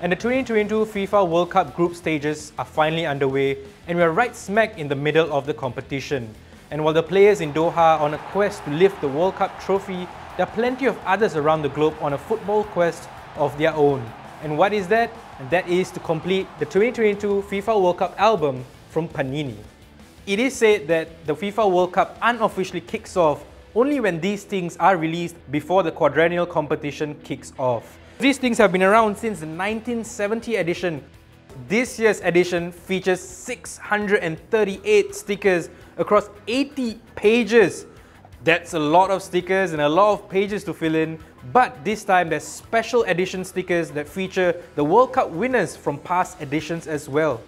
And the 2022 FIFA World Cup group stages are finally underway and we're right smack in the middle of the competition. And while the players in Doha are on a quest to lift the World Cup trophy, there are plenty of others around the globe on a football quest of their own. And what is that? And that is to complete the 2022 FIFA World Cup album from Panini. It is said that the FIFA World Cup unofficially kicks off only when these things are released before the quadrennial competition kicks off. These things have been around since the 1970 edition. This year's edition features 638 stickers across 80 pages. That's a lot of stickers and a lot of pages to fill in, but this time there's special edition stickers that feature the World Cup winners from past editions as well.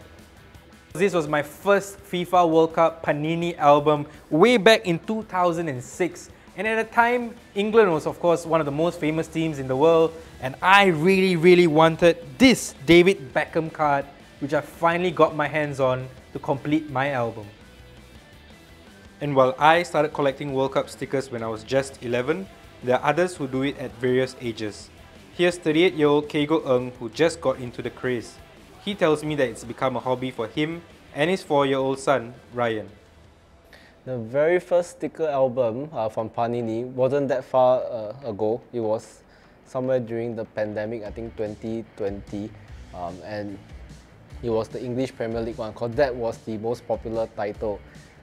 This was my first FIFA World Cup Panini album way back in 2006 and at the time, England was of course one of the most famous teams in the world and I really really wanted this David Beckham card which I finally got my hands on to complete my album. And while I started collecting World Cup stickers when I was just 11, there are others who do it at various ages. Here's 38-year-old Keigo Ng who just got into the craze. He tells me that it's become a hobby for him and his 4-year-old son, Ryan. The very first sticker album uh, from Panini wasn't that far uh, ago. It was somewhere during the pandemic, I think 2020. Um, and it was the English Premier League one because that was the most popular title.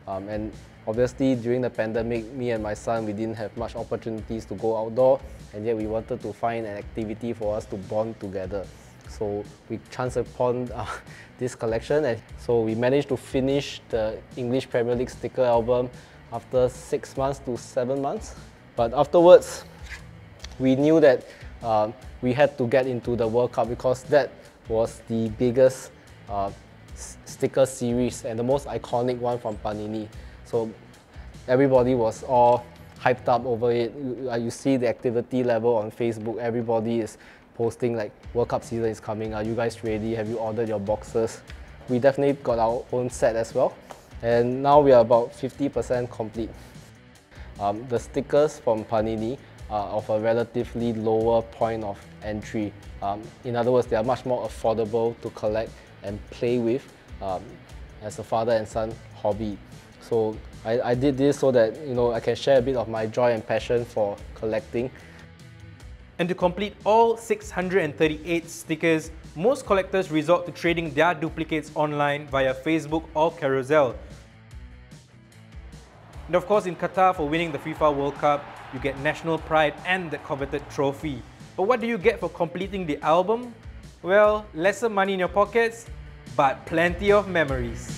Um, and obviously during the pandemic, me and my son, we didn't have much opportunities to go outdoor and yet we wanted to find an activity for us to bond together. So we chanced upon uh, this collection and so we managed to finish the English Premier League sticker album after six months to seven months. But afterwards, we knew that uh, we had to get into the World Cup because that was the biggest uh, sticker series and the most iconic one from Panini. So everybody was all hyped up over it. You, uh, you see the activity level on Facebook, everybody is posting like World Cup season is coming, are you guys ready? Have you ordered your boxes? We definitely got our own set as well. And now we are about 50% complete. Um, the stickers from Panini are of a relatively lower point of entry. Um, in other words, they are much more affordable to collect and play with um, as a father and son hobby. So I, I did this so that you know I can share a bit of my joy and passion for collecting and to complete all 638 stickers, most collectors resort to trading their duplicates online via Facebook or Carousell. And of course in Qatar for winning the FIFA World Cup, you get national pride and the coveted trophy. But what do you get for completing the album? Well, lesser money in your pockets, but plenty of memories.